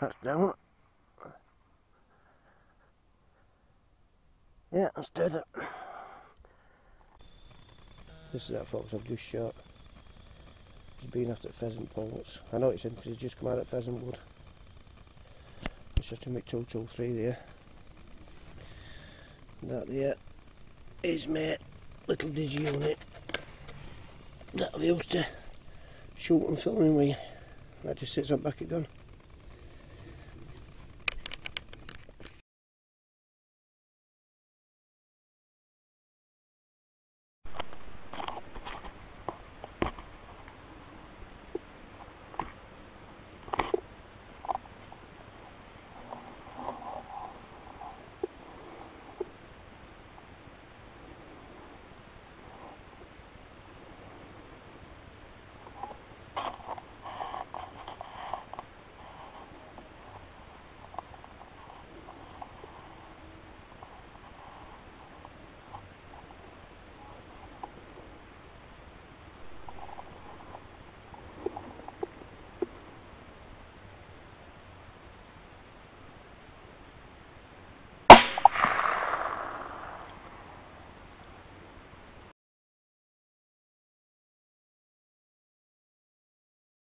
That's down. Yeah, that's dead. This is that fox I've just shot. He's been after pheasant poults. I know it's him because he's just come out of pheasant wood. It's just a MiG-223 there. That there is my little digi unit that I've used to shoot and filming with. That just sits on back at gun.